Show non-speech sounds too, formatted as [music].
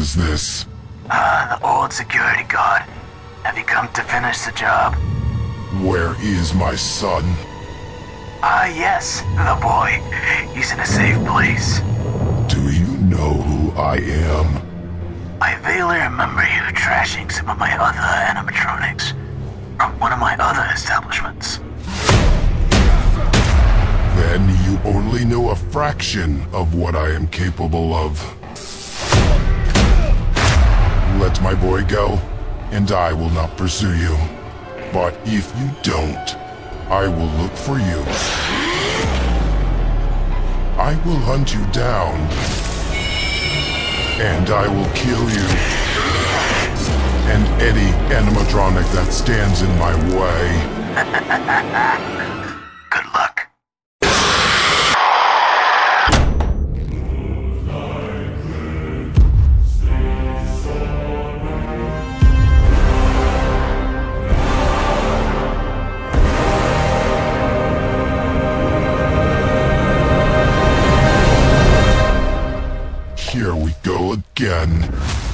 is this? Uh, the old security guard. Have you come to finish the job? Where is my son? Ah, yes, the boy. He's in a safe place. Do you know who I am? I vaguely remember you trashing some of my other animatronics from one of my other establishments. Then you only know a fraction of what I am capable of. My boy go, and I will not pursue you. But if you don't, I will look for you. I will hunt you down. And I will kill you. And any animatronic that stands in my way. [laughs] Here we go again.